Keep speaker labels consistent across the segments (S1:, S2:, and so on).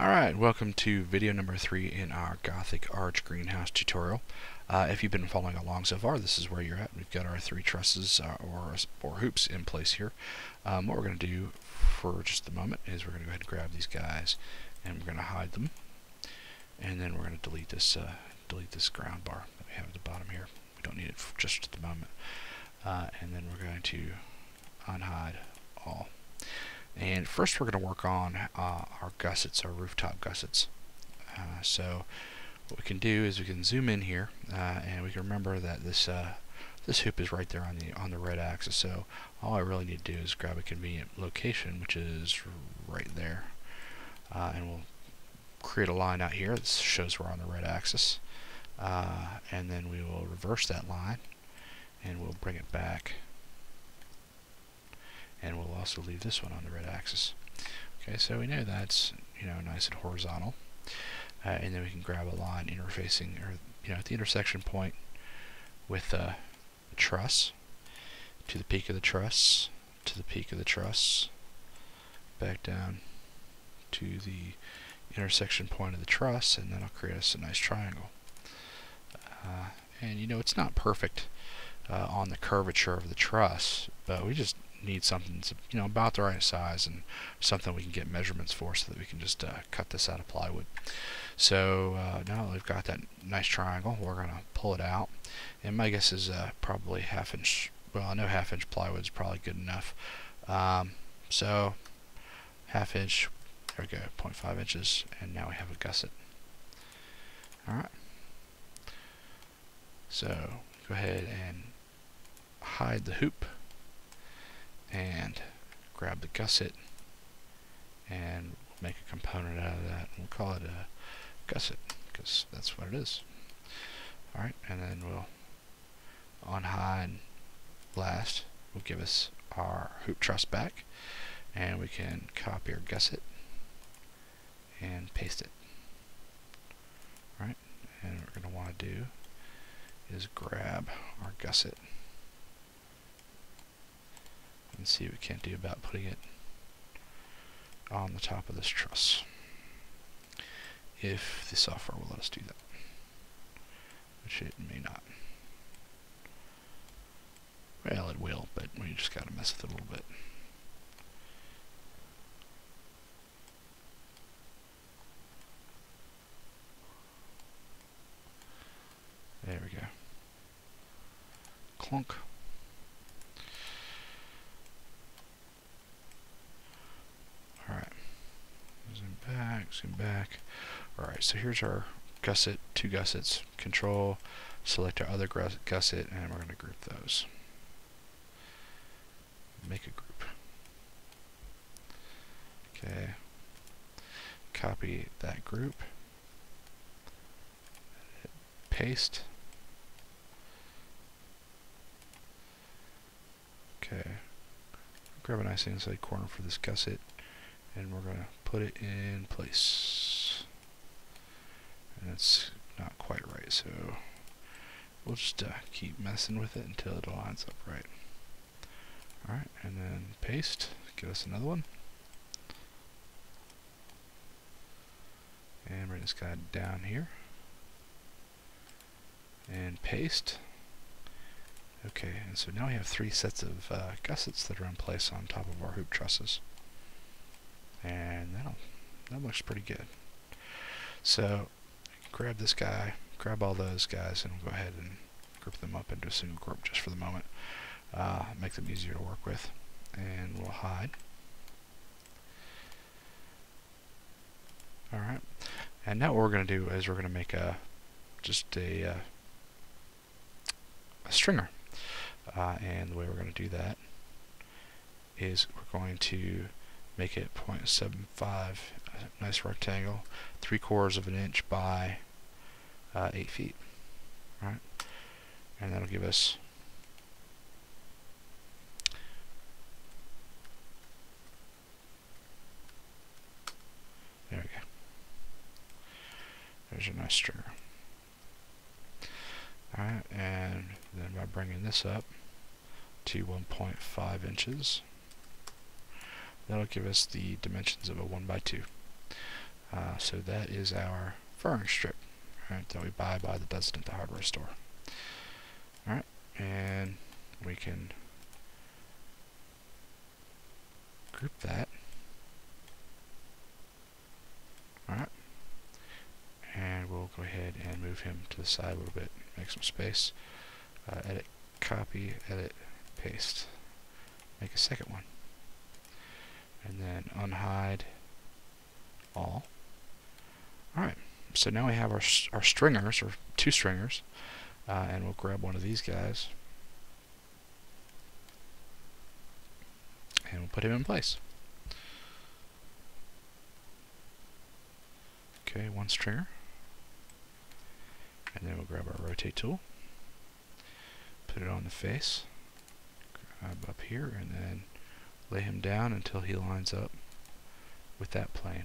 S1: Alright, welcome to video number 3 in our Gothic Arch Greenhouse tutorial. Uh, if you've been following along so far, this is where you're at. We've got our three trusses uh, or, or hoops in place here. Um, what we're going to do for just the moment is we're going to go ahead and grab these guys and we're going to hide them. And then we're going to delete this uh, delete this ground bar that we have at the bottom here. We don't need it just at the moment. Uh, and then we're going to unhide all. And first we're going to work on uh, our gussets, our rooftop gussets. Uh, so what we can do is we can zoom in here uh, and we can remember that this uh, this hoop is right there on the on the red axis. So all I really need to do is grab a convenient location, which is right there, uh, and we'll create a line out here that shows we're on the red axis, uh, and then we will reverse that line, and we'll bring it back and we'll also leave this one on the red axis. Okay, so we know that's you know nice and horizontal, uh, and then we can grab a line interfacing or you know at the intersection point with the truss to the peak of the truss to the peak of the truss back down to the intersection point of the truss and then I'll create us a nice triangle uh, and you know it's not perfect uh, on the curvature of the truss but we just need something you know about the right size and something we can get measurements for so that we can just uh, cut this out of plywood. So uh, now that we've got that nice triangle, we're going to pull it out. And my guess is uh, probably half inch, well I know half inch plywood is probably good enough. Um, so half inch, there we go, 0.5 inches, and now we have a gusset. Alright. So go ahead and hide the hoop and grab the gusset and make a component out of that. We'll call it a gusset because that's what it is. Alright, and then we'll on unhide last will give us our hoop truss back and we can copy our gusset and paste it. Alright, and what we're going to want to do is grab our gusset and see what we can't do about putting it on the top of this truss. If the software will let us do that. Which it may not. Well, it will, but we just gotta mess with it a little bit. There we go. Clunk. Zoom back. Alright, so here's our gusset, two gussets. Control, select our other gusset, and we're going to group those. Make a group. Okay. Copy that group. Paste. Okay. Grab a nice inside corner for this gusset and we're going to put it in place. And it's not quite right, so we'll just uh, keep messing with it until it lines up right. Alright, and then paste, give us another one. And bring this guy down here. And paste. Okay, and so now we have three sets of uh, gussets that are in place on top of our hoop trusses and that'll that looks pretty good. So grab this guy, grab all those guys, and we'll go ahead and group them up into a single group just for the moment. Uh, make them easier to work with, and we'll hide. All right, and now what we're going to do is we're going to make a just a, uh, a stringer, uh, and the way we're going to do that is we're going to make it 0.75 nice rectangle three quarters of an inch by uh, eight feet right and that'll give us there we go. There's a nice stringer. Alright and then by bringing this up to 1.5 inches That'll give us the dimensions of a 1 by 2. Uh, so that is our furring strip right, that we buy by the dozen at the hardware store. Alright, and we can group that. Alright, and we'll go ahead and move him to the side a little bit, make some space. Uh, edit, copy, edit, paste. Make a second one. And unhide all. Alright, so now we have our, our stringers, or two stringers, uh, and we'll grab one of these guys and we'll put him in place. Okay, one stringer. And then we'll grab our rotate tool, put it on the face, grab up here, and then lay him down until he lines up with that plane.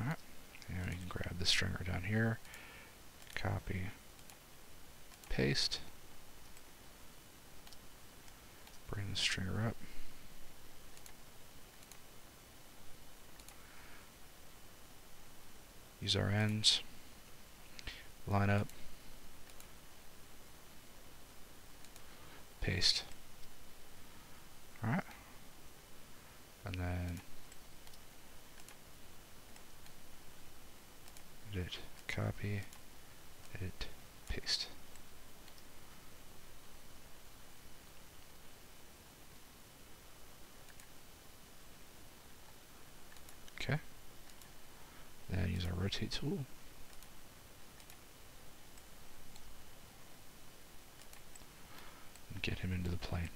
S1: Alright, and we can grab the stringer down here, copy, paste, bring the stringer up, use our ends, line up, paste. Alright. And then edit, copy, edit, paste. Okay. Then use our rotate tool. And get him into the plane.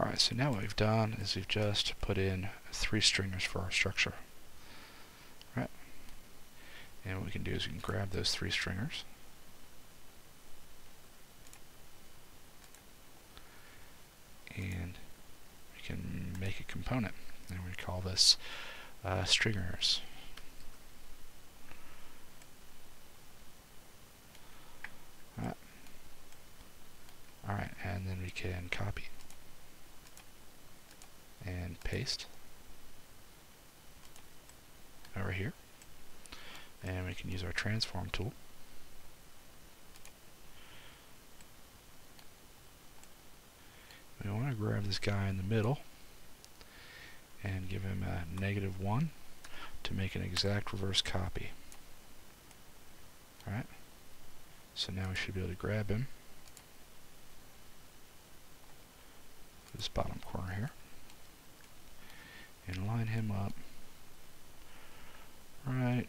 S1: Alright, so now what we've done is we've just put in three stringers for our structure. Right? And what we can do is we can grab those three stringers. And we can make a component. And we call this uh, stringers. Alright. Alright, and then we can copy paste over here. And we can use our transform tool. We want to grab this guy in the middle and give him a negative 1 to make an exact reverse copy. Alright, so now we should be able to grab him. This bottom corner here. And line him up. Right.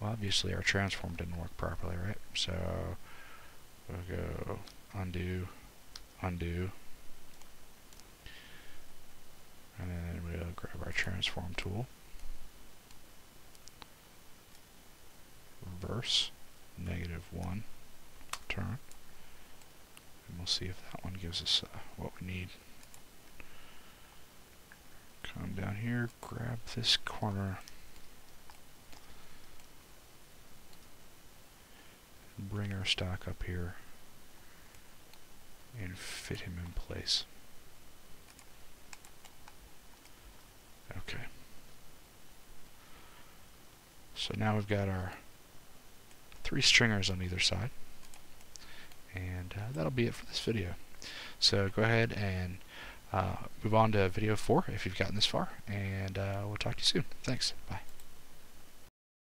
S1: Well obviously our transform didn't work properly right? So we'll go undo, undo, and then we'll grab our transform tool, reverse, negative 1, turn, and we'll see if that one gives us uh, what we need. Come down here, grab this corner, bring our stock up here and fit him in place. Okay. So now we've got our three stringers on either side. And uh, that'll be it for this video. So go ahead and uh, move on to video 4 if you've gotten this far. And uh, we'll talk to you soon. Thanks. Bye.